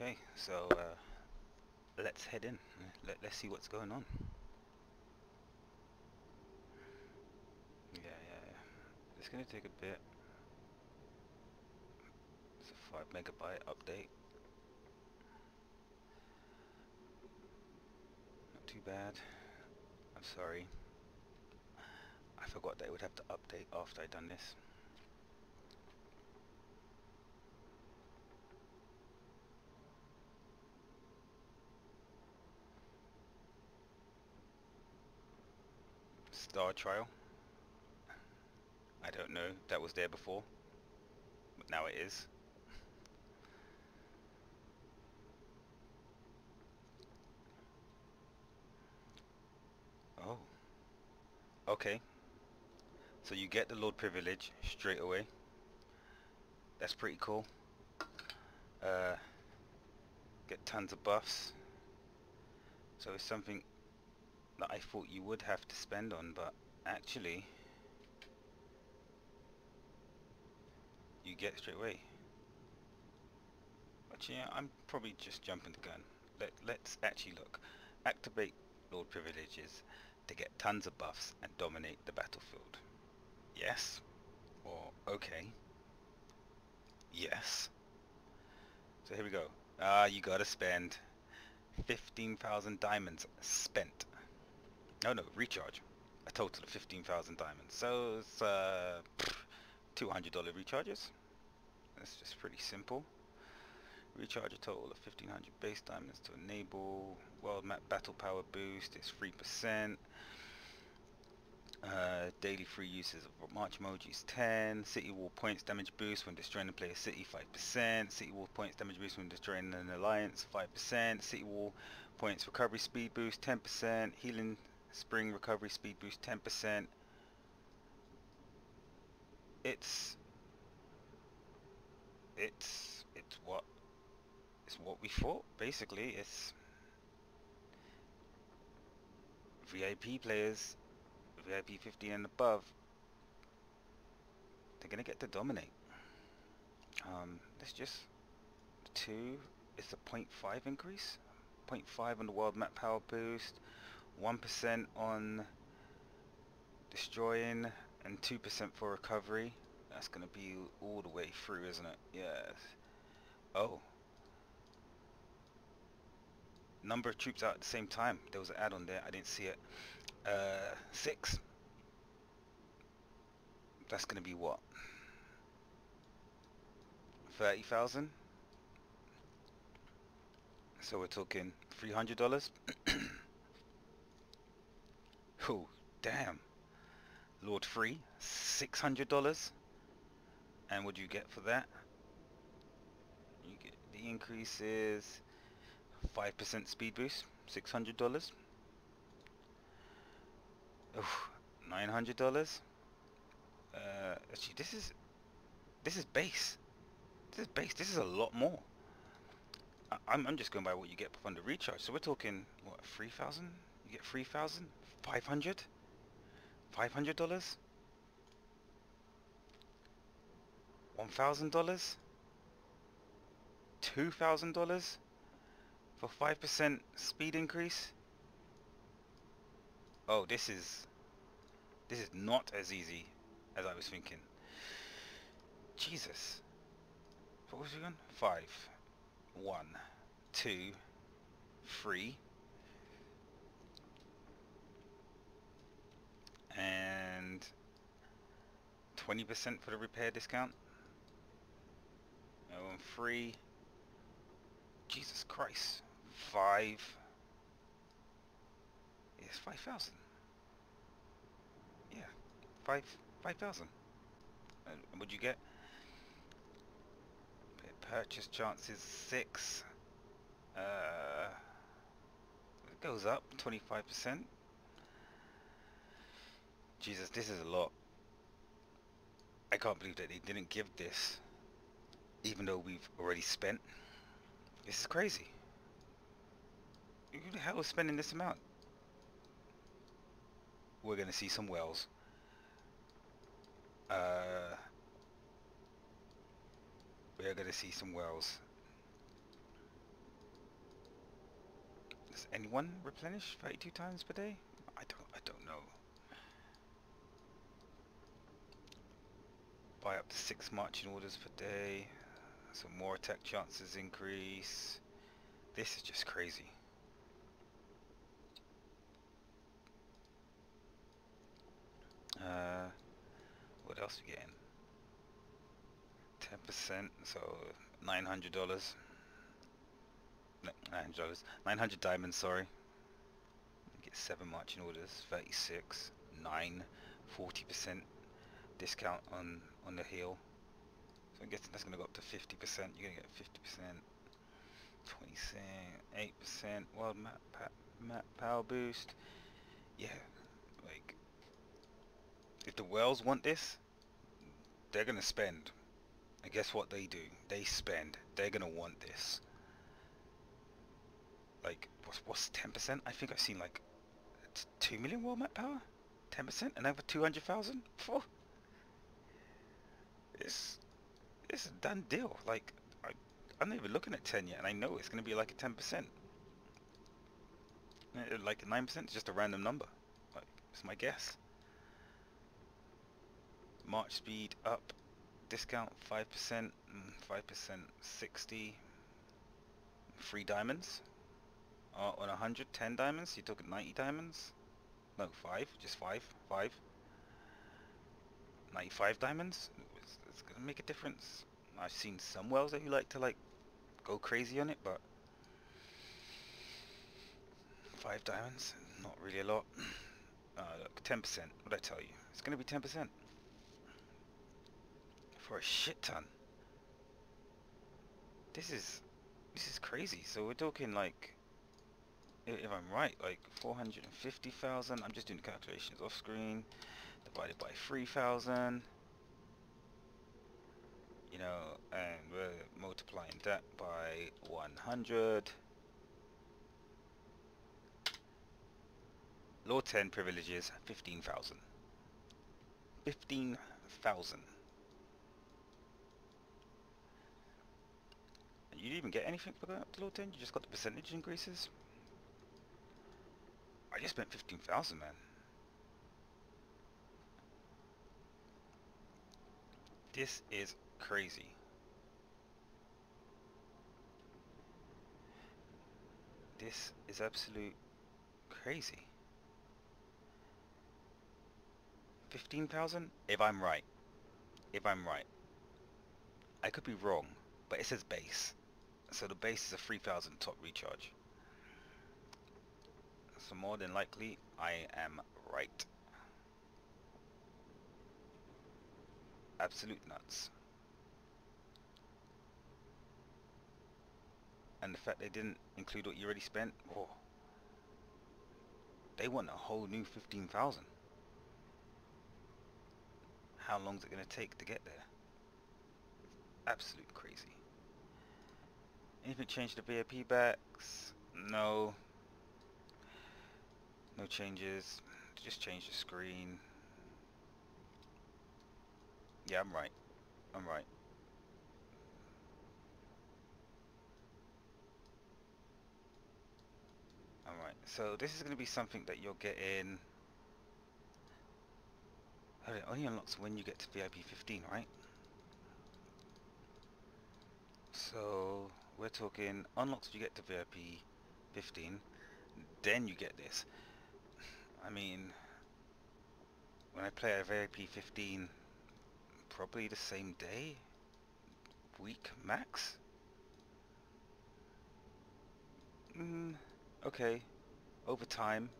Okay, so uh, let's head in. Let, let's see what's going on. Yeah, yeah, yeah. It's gonna take a bit. It's a 5 megabyte update. Not too bad. I'm sorry. I forgot that it would have to update after I'd done this. Star Trial. I don't know, that was there before. But now it is. Oh. Okay. So you get the Lord Privilege straight away. That's pretty cool. Uh, get tons of buffs. So it's something that I thought you would have to spend on, but actually you get straight away. But yeah, I'm probably just jumping the gun. Let, let's actually look. Activate Lord Privileges to get tons of buffs and dominate the battlefield. Yes. Or okay. Yes. So here we go. Ah, you gotta spend 15,000 diamonds spent Oh no, recharge. A total of 15,000 diamonds. So it's uh, $200 recharges. That's just pretty simple. Recharge a total of 1500 base diamonds to enable world map battle power boost. It's 3%. Uh, daily free uses of March emojis 10. City wall points damage boost when destroying a player city 5%. City wall points damage boost when destroying an alliance 5%. City wall points recovery speed boost 10%. Healing spring recovery speed boost 10% it's it's it's what it's what we thought basically. It's VIP players VIP 15 and above they're gonna get to dominate. Um, let's just two it's a 0.5 increase 0.5 on the world map power boost 1% on destroying and 2% for recovery. That's going to be all the way through, isn't it? Yes. Oh. Number of troops out at the same time. There was an add-on there. I didn't see it. Uh, six. That's going to be what? 30,000? So we're talking $300? Oh, damn. Lord Free, $600. And what do you get for that? You get the increase is 5% speed boost, $600. Oh, $900. Uh, actually, this is this is base. This is base. This is a lot more. I, I'm I'm just going by what you get from the recharge. So we're talking what 3,000? You get 3,000? 500? 500 dollars? $1,000? $2,000? For 5% speed increase? Oh, this is... This is not as easy as I was thinking. Jesus. What was we on? Five. One. Two. Three. And 20% for the repair discount. Oh, and free. Jesus Christ. Five. It's 5,000. Yeah. Five. 5,000. And what'd you get? Purchase chances six. Uh, it goes up 25%. Jesus, this is a lot. I can't believe that they didn't give this, even though we've already spent. This is crazy. Who the hell is spending this amount? We're gonna see some whales. Uh, we're gonna see some whales. Does anyone replenish 32 times per day? I don't I don't know. Up to six marching orders per day. So more attack chances increase. This is just crazy. Uh, what else we getting? Ten percent, so nine hundred dollars. Nine hundred dollars. Nine hundred diamonds. Sorry. Get seven marching orders. Thirty-six. Nine. Forty percent discount on on the heel. So I'm guessing that's gonna go up to fifty percent. You're gonna get fifty percent. Twenty cent. Eight percent. World map map power boost. Yeah. Like if the whales want this, they're gonna spend. And guess what they do? They spend. They're gonna want this. Like, what's what's ten percent? I think I've seen like two million world map power. Ten percent and over two hundred thousand. It's it's a done deal. Like, I I'm not even looking at ten yet, and I know it's gonna be like a ten percent. Eh, eh, like nine percent is just a random number. Like, it's my guess. March speed up, discount 5%, 5% mm, 60, free diamonds. Uh, on 100, 10 diamonds, you took 90 diamonds. No, 5, just 5, 5. 95 diamonds, make a difference. I've seen some whales that you like to like go crazy on it, but 5 diamonds, not really a lot. Uh, look, 10%, what I tell you? It's gonna be 10% for a shit ton. This is this is crazy. So we're talking like, if I'm right, like 450,000. I'm just doing the calculations off screen, divided by 3,000. You know, and we're multiplying that by 100. Lord 10 privileges 15,000. 15,000. You didn't even get anything for going up to Lord 10? You just got the percentage increases? I just spent 15,000 man. This is crazy. This is absolute crazy. 15,000? If I'm right. If I'm right. I could be wrong, but it says base. So the base is a 3000 top recharge. So more than likely I am right. Absolute nuts. And the fact they didn't include what you already spent, oh. They want a whole new 15,000. How long is it going to take to get there? Absolute crazy. Anything change the VIP backs? No. No changes. Just change the screen. Yeah, I'm right. I'm right. So this is going to be something that you'll get in... Oh, it only unlocks when you get to VIP 15, right? So we're talking unlocks you get to VIP 15 then you get this. I mean when I play a VIP 15 probably the same day? Week max? Mm, okay over time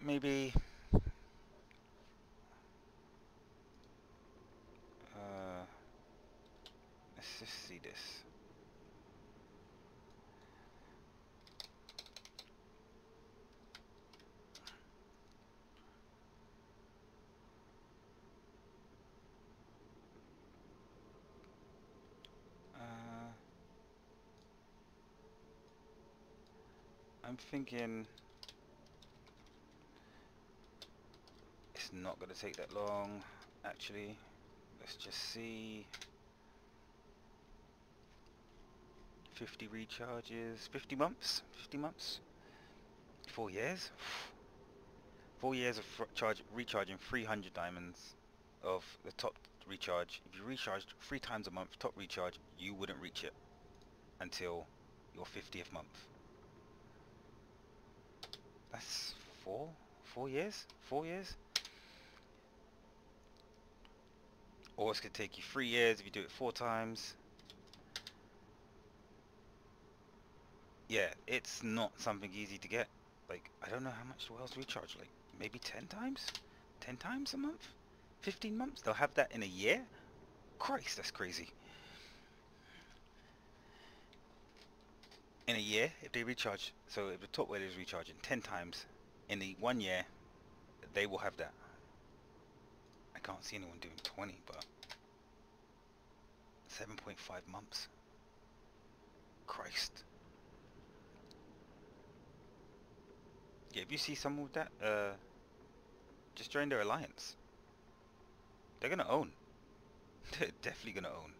maybe let's just see this. Uh, I'm thinking it's not going to take that long actually. Let's just see. 50 recharges, 50 months, 50 months, four years, four years of charge recharging 300 diamonds of the top recharge. If you recharged three times a month, top recharge, you wouldn't reach it until your 50th month. That's four, four years, four years. Or it's going to take you three years if you do it four times. Yeah, it's not something easy to get. Like, I don't know how much the whales recharge, like, maybe 10 times? 10 times a month? 15 months? They'll have that in a year? Christ, that's crazy. In a year, if they recharge, so if the top whale is recharging 10 times, in the one year, they will have that. I can't see anyone doing 20, but 7.5 months. Christ. Yeah, if you see someone with that, uh, just join their alliance. They're gonna own. They're definitely gonna own.